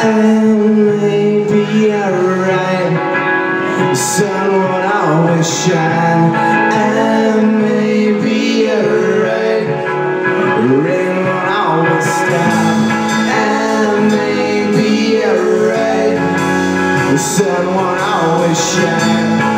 and maybe alright. The sun will always shine, and maybe alright. The rain will always stop, and maybe alright. The sun will always shine.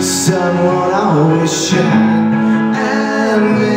Someone I wish I had.